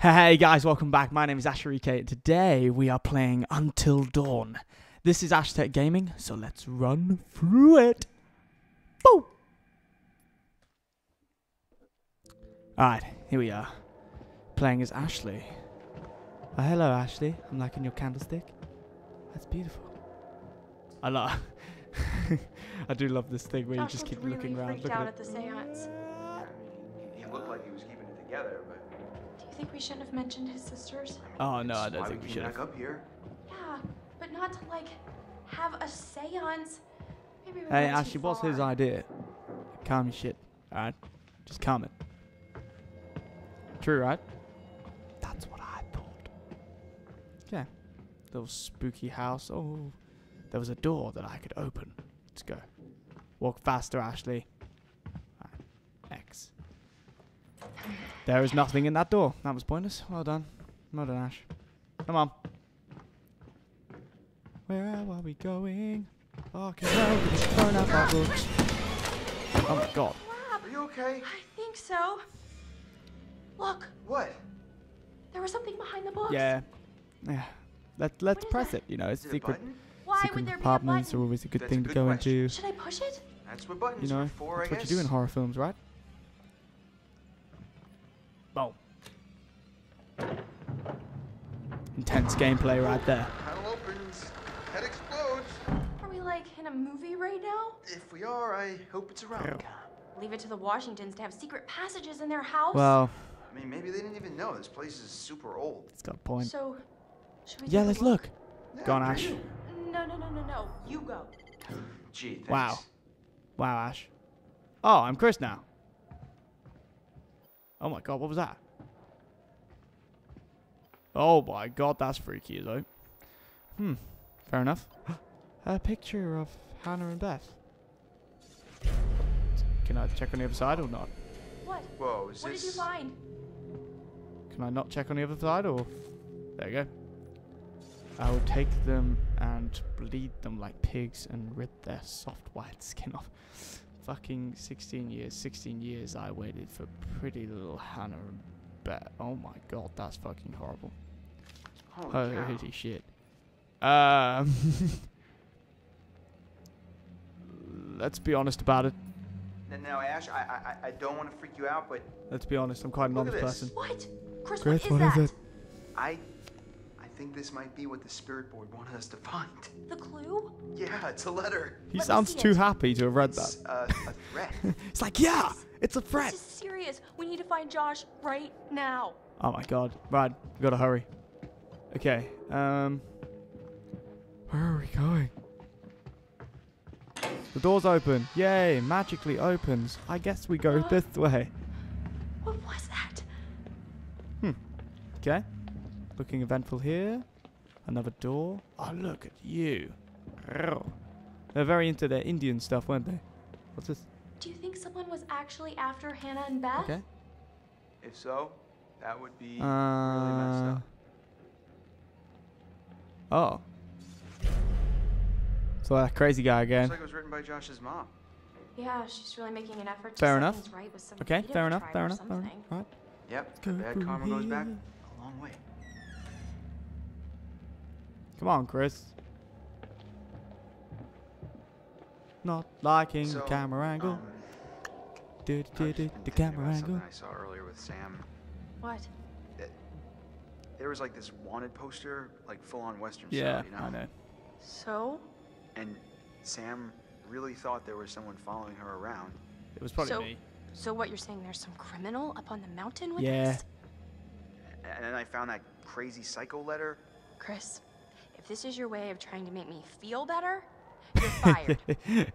Hey guys, welcome back. My name is Ashereeka, and today we are playing Until Dawn. This is Ashtech Gaming, so let's run through it. Boom! Alright, here we are. Playing as Ashley. Oh, hello, Ashley. I'm liking your candlestick. That's beautiful. I love. I do love this thing where you just keep really looking around. freaked Look out at at the seance. He looked like he was keeping it together, but Do you think we shouldn't have mentioned his sisters? Oh no, I don't think we came should back up here. Yeah, but not to like have a seance. Maybe we Hey, went too Ashley, what's his idea? Calm your shit, alright? Just calm it. True, right? That's what I thought. Yeah. Little spooky house. Oh, there was a door that I could open. Let's go. Walk faster, Ashley. Alright, X. There is nothing in that door. That was pointless. Well done. Well done, Ash. Come on. Where are we going? Walking around with throwing out our books. Oh my god. Crap! Are you okay? I think so. Look, What? there was something behind the books. Yeah. Yeah. Let, let's press that? it, you know, it's a secret. Why secret would there be a compartments are always a good That's a thing to go question. into. Should I push it? That's what buttons You know, are for, that's I what guess. you do in horror films, right? Intense gameplay right there. Panel opens. Head explodes. Are we like in a movie right now? If we are, I hope it's around. Leave it to the Washingtons to have secret passages in their house. Well, I mean, maybe they didn't even know this place is super old. it's got a point. So, should we? Yeah, let's look. Yeah, Go on. Ash. No, no, no, no, no. You go. Gee, thanks. Wow. Wow, Ash. Oh, I'm Chris now. Oh my god, what was that? Oh my god, that's freaky, though. Hmm, fair enough. A picture of Hannah and Beth. Can I check on the other side or not? What? Whoa, is What this? did you find? Can I not check on the other side or? There you go. I will take them and bleed them like pigs and rip their soft white skin off. Fucking 16 years, 16 years I waited for pretty little Hannah and Beth. Oh my god, that's fucking horrible. Holy cow. Holy shit. Um, let's be honest about it. N- Now, Ash, I, I, I don't want to freak you out, but Let's be honest, I'm quite an honest person. What? Chris, Chris, what is what that? is it? I, I think this might be what the spirit board wanted us to find. The clue? Yeah, it's a letter. He Let sounds too it. happy to have read It's that. uh, a threat. It's like, yeah, it's a threat. This is serious. We need to find Josh right now. Oh my god. Right, we gotta hurry. Okay, um. Where are we going? The door's open. Yay, magically opens. I guess we go Huh? this way. What was that? Hmm. Okay. Looking eventful here. Another door. Oh, look at you. Ew. They're very into their Indian stuff, weren't they? What's this? Do you think someone was actually after Hannah and Beth? Okay. if so, that would be really Uh. messed up. Oh. So that crazy guy again. Looks like it was written by Josh's mom. Yeah, she's really making an effort to Fair set enough. things right with some Okay, fair enough, drive fair enough, fair enough. Right. Yep, Go bad through karma goes back a long way. Come on, Chris. Not liking So, the camera angle. um, Do, I do, do, the camera angle. something I saw earlier with Sam. What? There was like this wanted poster, like full on Western Yeah, style, you know? I know. So? And Sam really thought there was someone following her around. It was probably So- me. So what you're saying? There's some criminal up on the mountain with Yeah. us? And then I found that crazy psycho letter. Chris, if this is your way of trying to make me feel better, you're fired.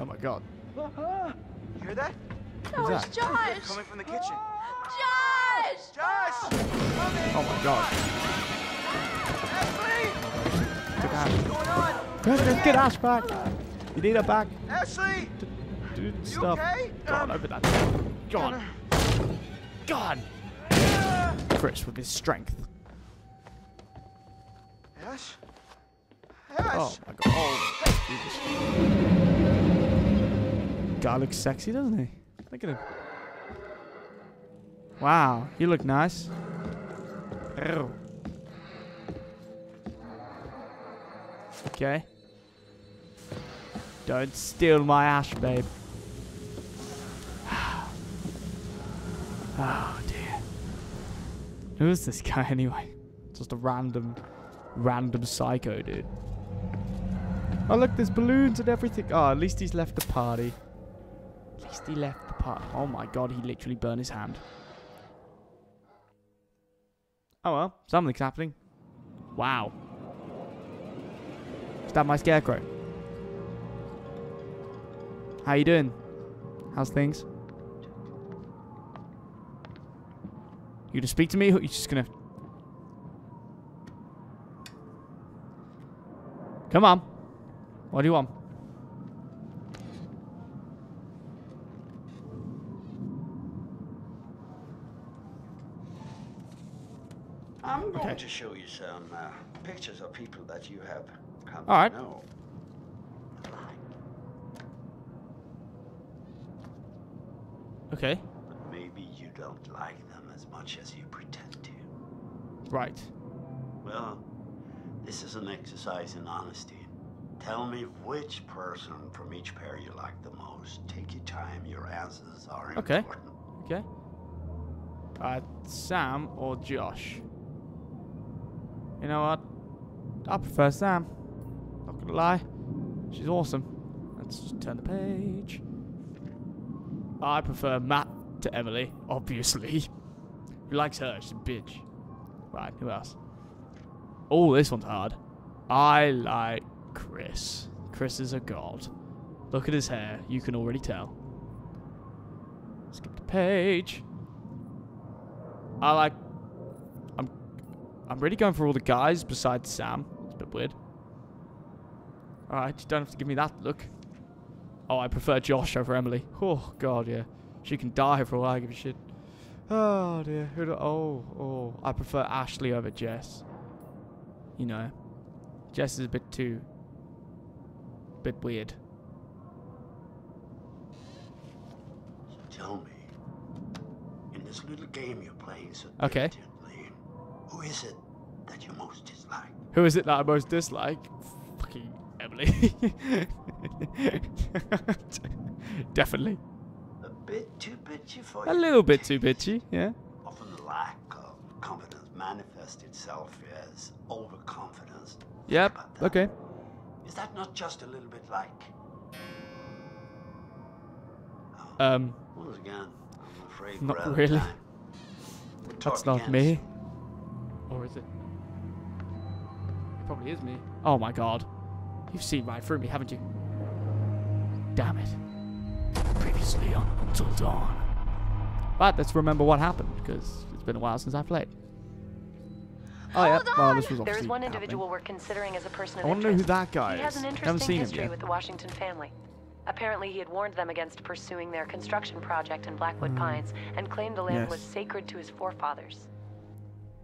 Oh my god. You hear that? that Who's was that? Josh. Coming from the kitchen. Josh! Josh! Coming! Oh my god. Ashley! Took Ash. What's going on? Chris, let's get Ash back. You need her back. Ashley! Do You stuff. okay? God, Um, open that. God. God. Chris with his strength. Ash? Ash! Oh my god. Oh. Guy looks sexy, doesn't he? Look at him. Wow, you look nice. Ew. Okay. Don't steal my ash, babe. oh dear. Who's this guy anyway? Just a random, random psycho dude. Oh look, there's balloons and everything. Oh, at least he's left the party. At least he left the party. Oh my god, he literally burned his hand. Oh well, something's happening. Wow. Is that my scarecrow? How you doing? How's things? You gonna speak to me or you just gonna... Come on. What do you want? I'm going Okay. to show you some uh, pictures of people that you have come All right. to know. Okay. But maybe you don't like them as much as you pretend to. Right. Well, this is an exercise in honesty. Tell me which person from each pair you like the most. Take your time, your answers are Okay. important. Okay. Uh, Sam or Josh? You know what? I prefer Sam. Not gonna lie. She's awesome. Let's just turn the page. I prefer Matt to Emily, obviously. Who likes her? She's a bitch. Right, who else? Oh, this one's hard. I like Chris. Chris is a god. Look at his hair. You can already tell. Skip the page. I like. I'm. I'm really going for all the guys besides Sam. It's a bit weird. Alright, you don't have to give me that look. Oh, I prefer Josh over Emily. Oh, God, yeah. She can die for all I give a shit. Oh, dear. Who do, oh, oh. I prefer Ashley over Jess. You know. Jess is a bit too. bit weird. So tell me, in this little game you're playing so Okay. who is it that you most dislike? Who is it that I most dislike? Fucking Emily. Definitely. A bit too bitchy for you. A little bit too bitchy, yeah. Often lack of confidence manifests itself as overconfidence. Think Yep, okay. Is that not just a little bit like? Oh, Um, once again, I'm afraid not we're really. We'll that's not again me. Or is it? It probably is me. Oh my god. You've seen right through me, haven't you? Damn it. Previously on Until Dawn. But let's remember what happened, because it's been a while since I played. Oh yeah, Hold well this was There is one happening. individual we're considering as a person of I want to know who that guy is. he has is. an Haven't interesting seen him history with the Washington family. Apparently, he had warned them against pursuing their construction project in Blackwood hmm. Pines and claimed the land Yes. was sacred to his forefathers.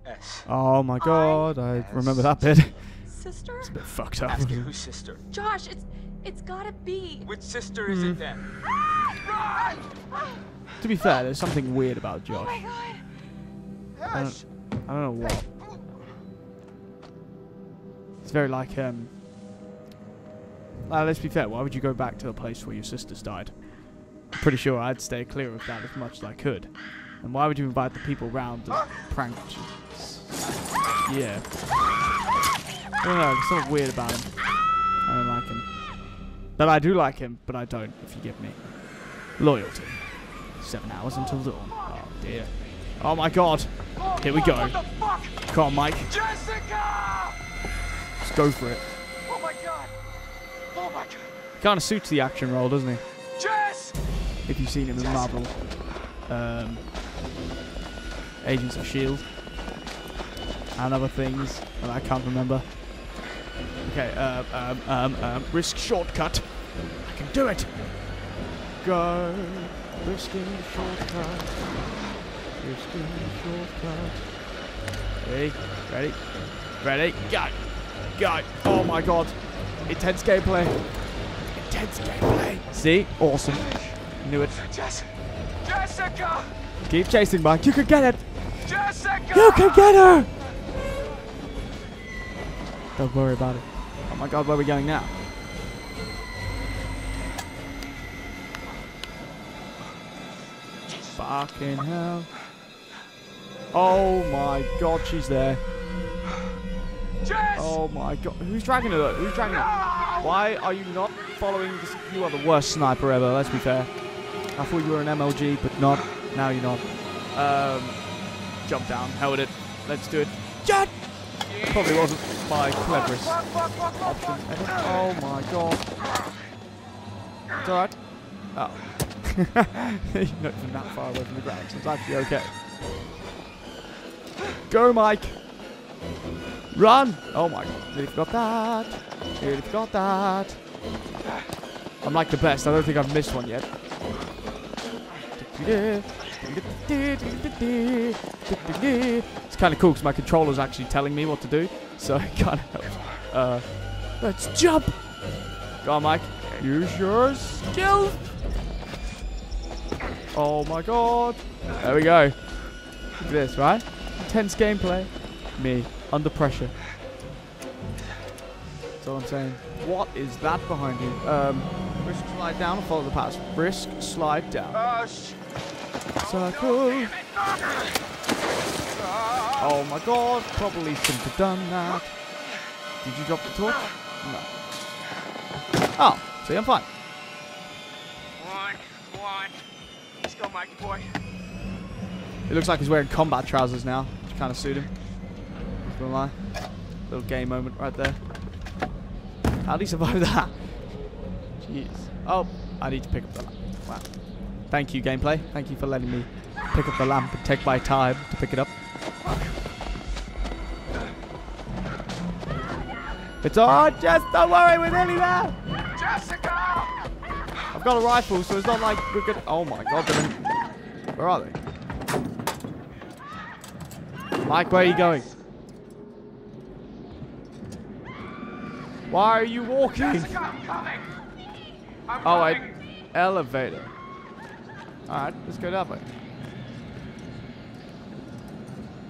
Yes. Oh my god, I remember that bit. Sister? It's a bit fucked up. Asking whose sister? Josh, it's it's gotta be. Which sister is it hmm. then? Ah! to be fair, there's something weird about Josh. Oh my Josh. god. I don't, I don't know what. It's very like um. Uh, let's be fair. Why would you go back to the place where your sisters died? I'm pretty sure I'd stay clear of that as much as I could. And why would you invite the people round to prank? you? Yeah. I don't know. There's something weird about him. I don't like him. But I do like him, but I don't. If you give me loyalty. Seven hours until dawn. Oh dear. Oh my god. Here we go. Come on, Mike. Jessica! Let's go for it. Oh my god! Oh my god! Kind of suits the action role, doesn't he? Jess! If you've seen him in Marvel, um, Agents of Shield, and other things that I can't remember. Okay, um, um, um, um, risk shortcut. I can do it. Go, risking the shortcut. Risking the shortcut. Ready, ready, ready, go, go. Oh my god, intense gameplay. Intense gameplay. See, awesome. Knew it. Jess! Jessica! Keep chasing, Mike. You can get it. Jessica! You can get her. Don't worry about it. Oh my god, where are we going now? Fucking hell. Oh my god, she's there. Jess! Oh my god. Who's dragging her? Who's dragging her? Why are you not following this? You are the worst sniper ever, let's be fair. I thought you were an MLG, but not. Now you're not. Um, jump down. Held it. Let's do it. Jet! Probably wasn't my cleverest option ever. Oh my god. It's alright. Oh. You're not even that far away from the ground, so it's actually okay. Go, Mike! Run! Oh my god, nearly forgot that. Nearly forgot that. I'm like the best, I don't think I've missed one yet. It's kind of cool because my controller's actually telling me what to do, so it kind of helps. Uh, let's jump! Go on, Mike. Use your skill! Oh my god. There we go. Look at this, right? Intense gameplay. Me, under pressure. That's all I'm saying. What is that behind you? Um, brisk slide down or follow the path? Brisk slide down. Oh, sh- Circle. Oh my god, probably shouldn't have done that. Did you drop the torch? No. Oh, see, I'm fine. One, one. Let's go, Mikey boy. It looks like he's wearing combat trousers now, which kind of suit him. Gonna lie. Little game moment right there. How do you survive that? Jeez. Oh, I need to pick up the lamp. Wow. Thank you, gameplay. Thank you for letting me pick up the lamp and take my time to pick it up. It's alright, Jess. Don't worry, we're nearly there. Jessica! I've got a rifle, so it's not like we're gonna. Oh my god. Where are they? Mike, where are you going? Why are you walking? Jessica, I'm coming! I'm Oh, I. Elevator. Alright, let's go that way.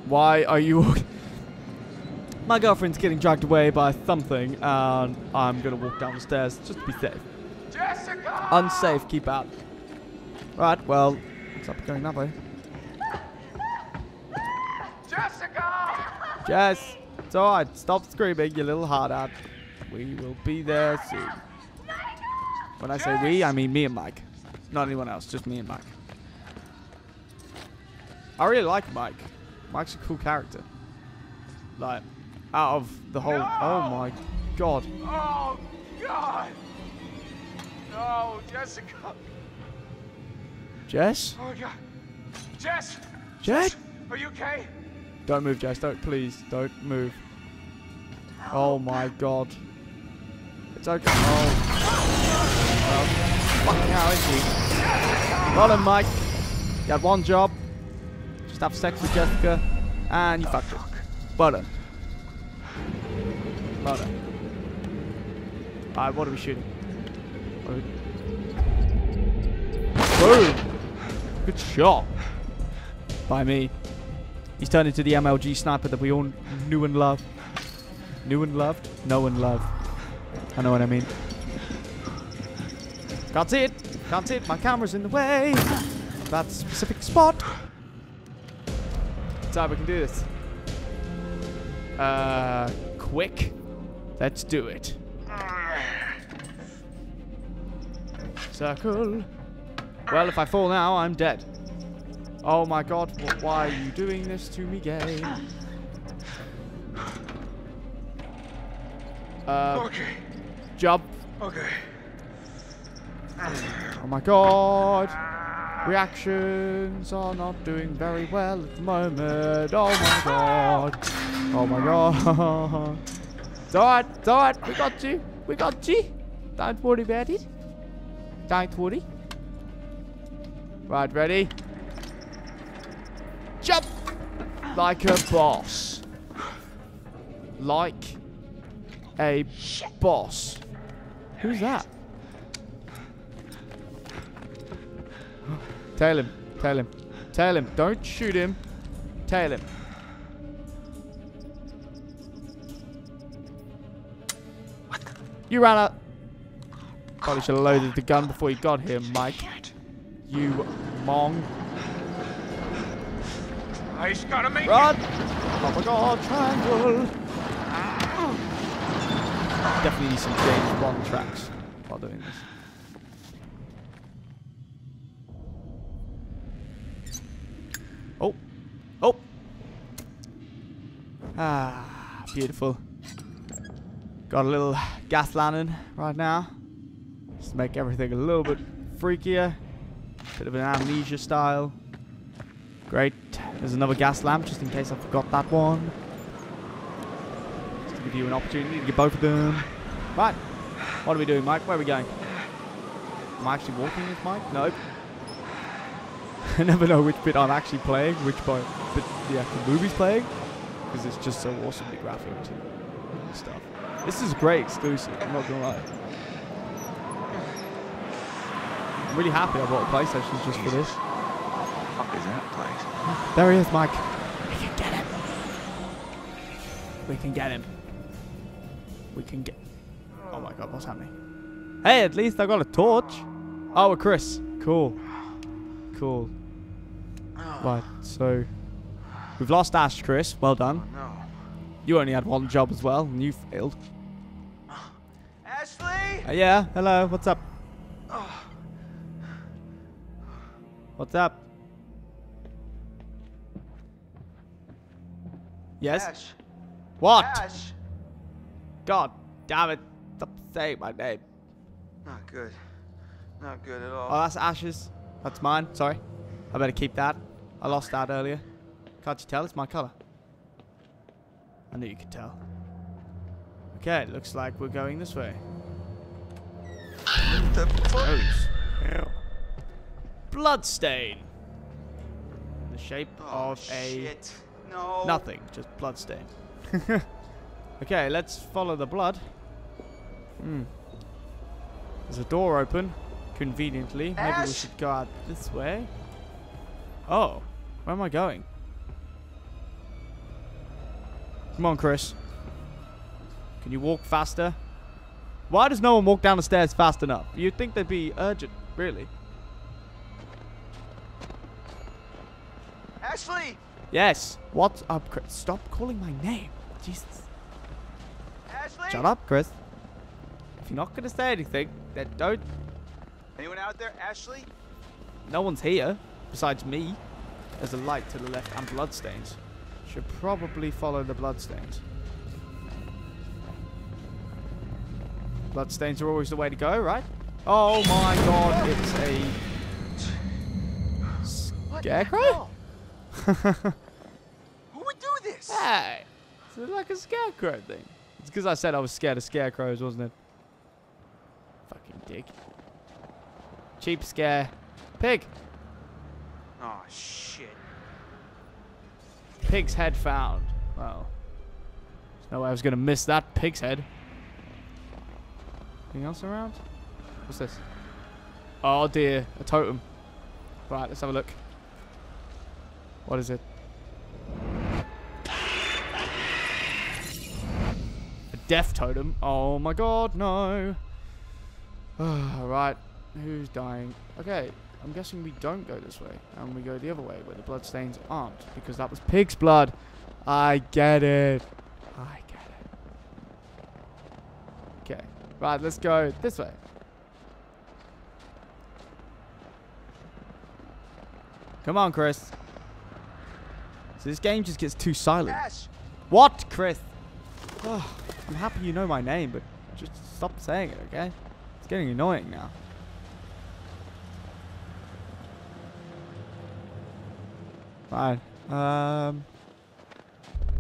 Why are you walking? My girlfriend's getting dragged away by something, and I'm gonna walk down the stairs just to be safe. Jessica! Unsafe, keep out. Right, well, looks up we're going that way. Jessica! Jess, it's alright. Stop screaming, you little hard out. We will be there soon. When I say we, I mean me and Mike. Not anyone else, just me and Mike. I really like Mike. Mike's a cool character. Like, out of the whole. Oh my god. Oh, God! No, Jessica! Jess? Oh, God. Jess! Jess? Are you okay? Don't move, Jess. Don't, please. Don't move. Oh my god. It's okay. Oh. Well, fucking hell, is he? Well done, Mike. You had one job. Just have sex with Jessica. And you fucked her. Well done. Well done. Alright, what are we shooting? Are we... Boom! Good shot. By me. He's turned into the MLG sniper that we all knew and loved. Knew and loved? Know and love. I know what I mean. Can't see it. Can't see it. My camera's in the way. That specific spot. So we can do this. Uh, quick. Let's do it. Circle. Well, if I fall now, I'm dead. Oh my god, wh- why are you doing this to me, game? Uh, Okay. Jump. Okay. Oh my god. Reactions are not doing very well at the moment. Oh my god. Oh my god. It's alright, it's alright. We got you. We got you. Don't worry about it. Don't worry. Right, ready? Jump! Like a boss. Like a boss. Who's that? Tail him. Tail him. Tail him. Don't shoot him. Tail him. You ran out. Probably should have loaded the gun before you got here, Mike. You mong. He's gonna make Run! Oh my god, triangle! Definitely need some James Bond tracks while doing this. Oh! Oh! Ah, beautiful. Got a little gas lantern right now. Just to make everything a little bit freakier. Bit of an amnesia style. Great. There's another gas lamp just in case I forgot that one. Give you an opportunity to get both of them. Right. What are we doing, Mike? Where are we going? Am I actually walking with Mike? Nope. I never know which bit I'm actually playing, which bit, bit the actual movie's playing. Because it's just so awesomely graphic and stuff. This is great exclusive, I'm not gonna lie. I'm really happy I bought a PlayStation just for this. fuck is that place? There he is, Mike. We can get him. We can get him. We can get. Oh my god, what's happening? Hey, at least I got a torch. Oh, a Chris. Cool. Cool. Right, so. We've lost Ash, Chris. Well done. No. You only had one job as well, and you failed. Ashley! Uh, yeah, hello, what's up? What's up? Yes? Ash! What? Ash! God damn it. Stop saying my name. Not good. Not good at all. Oh, that's Ash's. That's mine. Sorry. I better keep that. I lost that earlier. Can't you tell? It's my color. I knew you could tell. Okay, looks like we're going this way. What the fuck? Bloodstain. In the shape Oh, of a shit. No. nothing, just bloodstain. okay, let's follow the blood. Hmm. There's a door open, conveniently. Maybe we should go out this way. Oh, where am I going? Come on, Chris. Can you walk faster? Why does no one walk down the stairs fast enough? You'd think they'd be urgent, really. Ashley! Yes. What's up, Chris? Stop calling my name. Jesus. Ashley! Shut up, Chris. If you're not going to say anything, then don't. Anyone out there? Ashley? No one's here besides me. There's a light to the left and bloodstains. Should probably follow the bloodstains. Bloodstains are always the way to go, right? Oh my god, it's a scarecrow? Who would do this? Hey, it's like a scarecrow thing. It's because I said I was scared of scarecrows, wasn't it? Fucking dick. Cheap scare. Pig. Oh, shit. Pig's head found. Well, there's no way I was going to miss that pig's head. Anything else around? What's this? Oh dear, a totem. Right, let's have a look. What is it? Death totem? Oh my god, no. right, who's dying? Okay, I'm guessing we don't go this way, and we go the other way where the bloodstains aren't, because that was pig's blood. I get it. I get it. Okay, right, let's go this way. Come on, Chris. So this game just gets too silent. What, Chris? Oh, I'm happy you know my name, but just stop saying it, okay? It's getting annoying now. Fine. Um.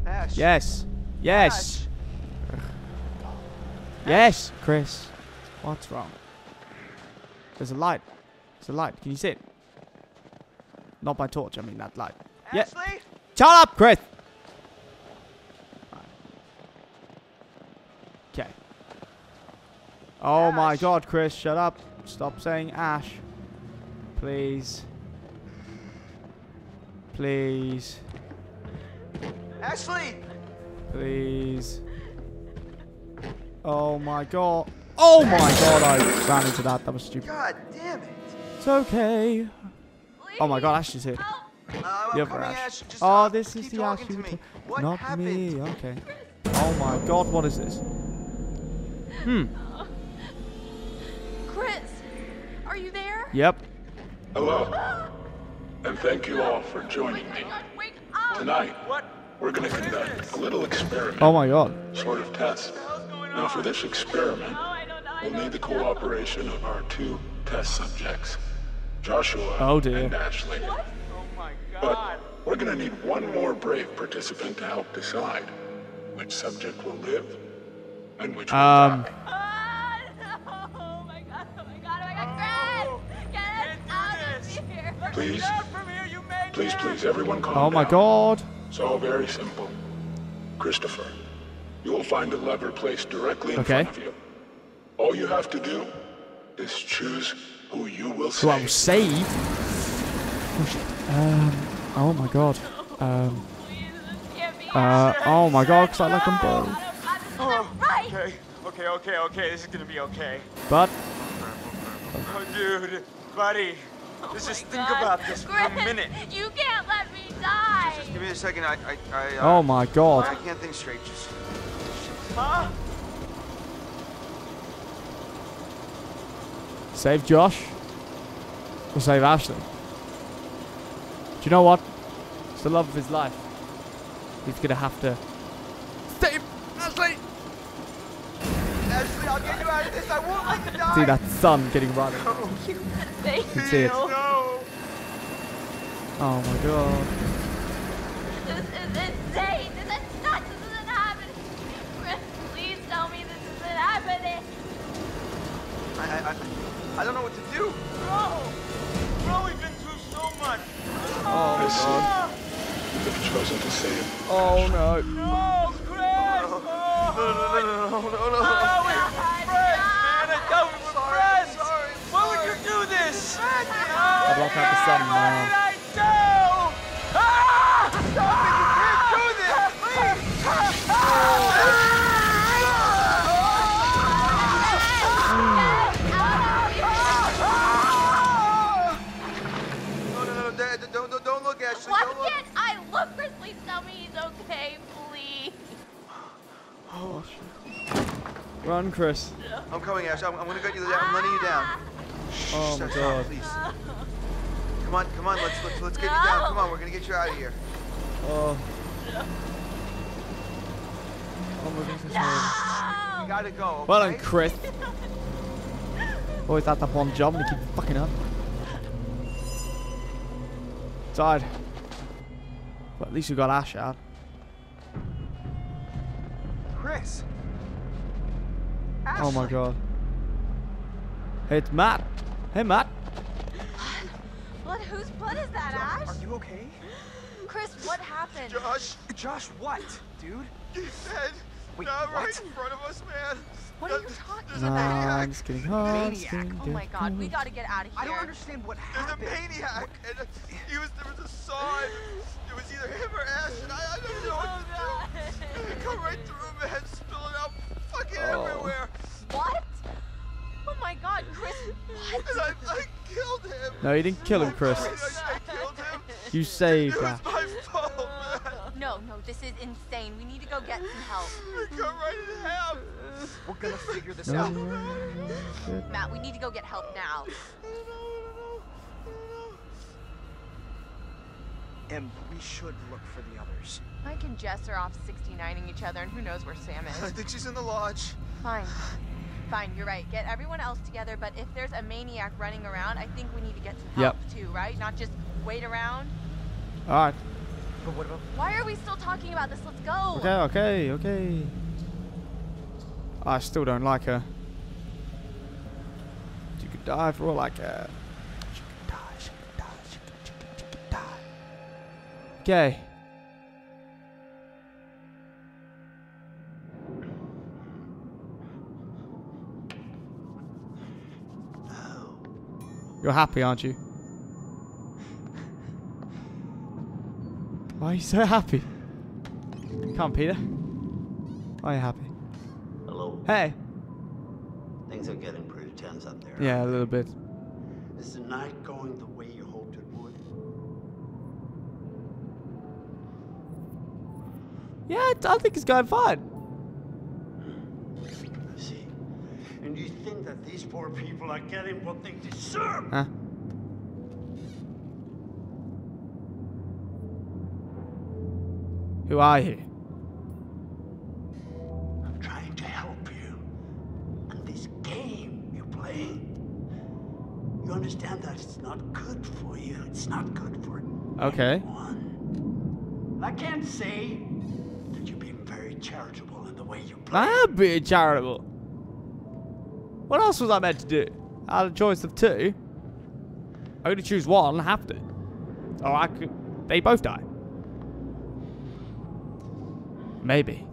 Ash! Yes. Yes. Ash! Yes, Chris. What's wrong? There's a light. There's a light. Can you see it? Not my torch. I mean that light. Yeah. Ashley! Shut up, Chris. Okay. Oh my God, Chris, shut up. Stop saying Ash, please. Please. Ashley! Please. Oh my god. Oh my god, I ran into that. That was stupid. God damn it. It's okay. Oh my god, Ashley's here. Uh, The other Ash. Ash. Oh, this is the talking Ash. you to were me. ta- What Not happened? me. Okay. Oh my god, what is this? Hmm. Yep. Hello, and thank you all for joining me. Tonight, we're going to conduct a little experiment, Oh my god. sort of test. Now, for this experiment, we'll need the cooperation of our two test subjects, Joshua Oh, dear. and Ashley. But we're going to need one more brave participant to help decide which subject will live and which will Um. die. Please, please, please, everyone calm Oh my down. god. It's all very simple. Christopher, you will find a lever placed directly in Okay. front of you. All you have to do is choose who you will save. Who I will save. save? Oh shit. Um. Oh my god. Um. Uh. Oh my god, because I like them both. Right! Okay, okay, okay, okay. This is gonna be okay. But. Oh, dude, buddy, let's just think about this for a minute. You can't let me die! Just give me a second. I, I, I, uh, Oh my god. I can't think straight. Just. Huh? Save Josh. Or save Ashley. Do you know what? It's the love of his life. He's gonna have to. Save See that sun getting right. Oh, Thank You can see it. No. Oh my god. This is insane! This is nuts! This isn't happening! Please tell me this isn't happening! I, I, I, I don't know what to do. Bro, bro, we've been through so much. Oh I see. You have chosen to save. Oh no. No, Chris! Oh, No, no, no, no, no, no, no. Oh, we were man. I thought we were Sorry, friends. sorry, Why would you do this? I'd block out the sun, man. Run, Chris. I'm coming, Ash. I'm, I'm gonna get you down. I'm letting you down. Oh my stop, god. please. Come on, come on. Let's let's let's get you down. Come on, we're gonna get you out of here. Oh. Oh my goodness. You gotta go. Well okay? done, Chris. Always had that one job and you keep fucking up. Died. But at least we got Ash out. Chris. Oh my god. Hey, it's Matt. Hey, Matt. What? Whose blood is that, Ash? Are you okay? Chris, what happened? Josh, Josh, what, dude? he's dead. Wait, Not right in front of us, man. What are you talking There's a Nah, maniac. I'm just kidding. Oh, I'm just Maniac. kidding. Oh my god, we gotta get out of here. I don't understand what happened. There's a maniac, and he was there was a sign. It was either him or Ash, and I, I don't know what oh, to do. It come right through, man, spilling out fucking Oh. everywhere. What? And I, I killed him. No, you didn't kill him, Chris. I, I, I killed him. You saved It was my fault, man. No, no, this is insane. We need to go get some help. It cut right in half. We're gonna figure this out. no, no, no. Matt, we need to go get help now. And we should look for the others. Mike and Jess are off 69ing each other, and who knows where Sam is. I think she's in the lodge. Fine. Fine, you're right. Get everyone else together, but if there's a maniac running around, I think we need to get some help Yep. too, right? Not just wait around. Alright. But what about Why are we still talking about this? Let's go. Okay, okay, okay. I still don't like her. She could die for all I care. She could die, she could die, she could, she could, she could die. Okay. You're happy, aren't you? Why are you so happy? Come on, Peter. Why are you happy? Hello. Hey. Things are getting pretty tense up there. Yeah, a little bit. Is the night going the way you hoped it would? Yeah, I think it's going fine. I see. And you think that these poor people are getting what they deserve? Huh? Who are you? I'm trying to help you. And this game you're playing, you understand that it's not good for you. It's not good for Okay. anyone. I can't say that you're being very charitable in the way you play. I am being charitable. What else was I meant to do? I had a choice of two. I only choose one, I have to. Or I could. They both die. Maybe.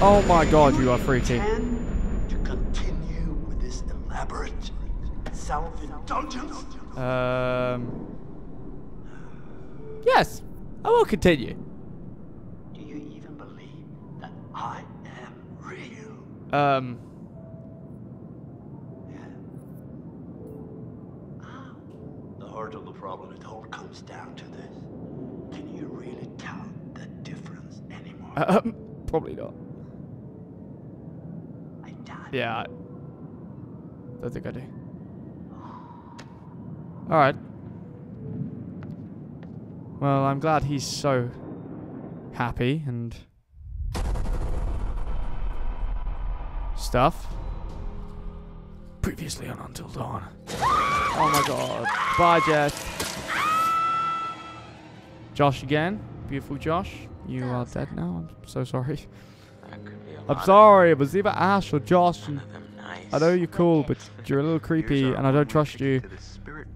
Oh my god, you are freaky. To continue with this elaborate self-indulgence? Um. Yes, I will continue. Do you even believe that I am real? Um. The heart of the problem, it all comes down to this. Can you really tell the difference anymore? Um, probably not. I doubt Yeah. I don't think I do. Alright. Well, I'm glad he's so happy and stuff. Previously on Until Dawn. Oh my god. Bye, Jess. Josh again. Beautiful Josh. You are dead now. I'm so sorry. That could be a I'm sorry. It was either Ash or Josh. And nice. I know you're cool, but you're a little creepy, and I don't trust you.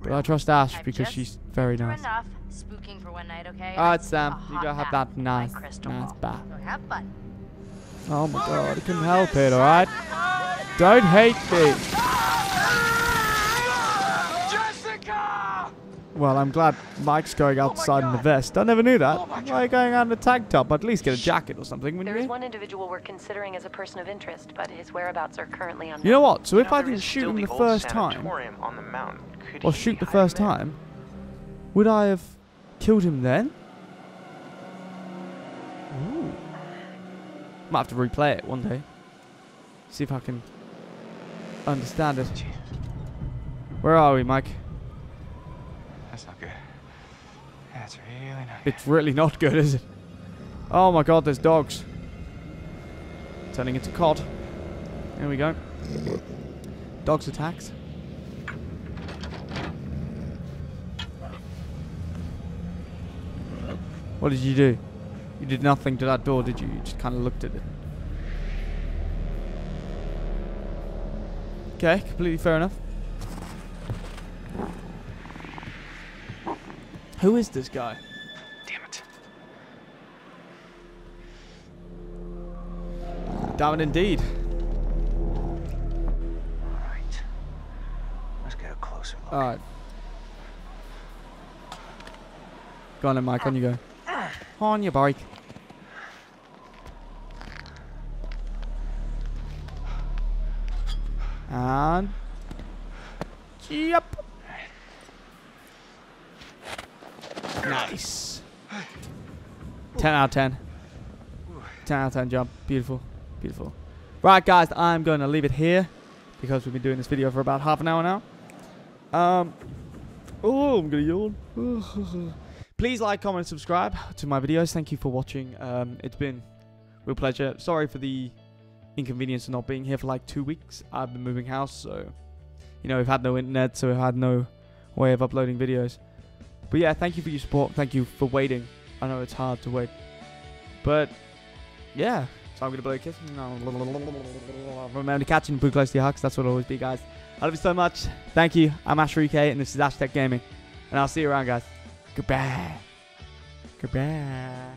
But I trust Ash because she's very nice. enough spooking for one night, okay? Alright, Sam. You hot gotta have that nice, nice ball. bath. So have fun. Oh my god, I couldn't help it, alright? Don't hate me. Jessica! Well, I'm glad Mike's going oh outside in the vest. I never knew that. Oh Why are you going out in a tank top? At least get a jacket or something, There wouldn't is you? one individual we're considering as a person of interest, but his whereabouts are currently unknown. You know what? So if Now, I there didn't shoot him the old first time, on the mountain. Could or shoot the first there? time, would I have killed him then? Ooh. Might have to replay it one day. See if I can understand it. Where are we, Mike? That's not good. That's really not It's really not good, is it? Oh my god, there's dogs. Turning into cod. There we go. Dogs attacks. What did you do? You did nothing to that door, did you? You just kind of looked at it. Okay, completely fair enough. Who is this guy? Damn it. Damn it indeed. Alright. Let's get a closer look. Alright. Go on then, Mike. On you go. Ah. On your bike. And. Yep. Nice. 10 out of 10. 10 out of 10 jump. Beautiful. Beautiful. Right, guys. I'm going to leave it here because we've been doing this video for about half an hour now. Um. Oh, I'm gonna yawn. Please like, comment, subscribe to my videos. Thank you for watching. Um, it's been real pleasure. Sorry for the inconvenience of not being here for like two weeks. I've been moving house, so you know we've had no internet, so we've had no way of uploading videos. But yeah, thank you for your support. Thank you for waiting. I know it's hard to wait, but yeah. So I'm gonna blow a kiss. Remember to catch and put close to your hugs. That's what it'll always be, guys. I love you so much. Thank you. I'm Ashereeka, and this is Ashtech Gaming. And I'll see you around, guys. Goodbye. Goodbye.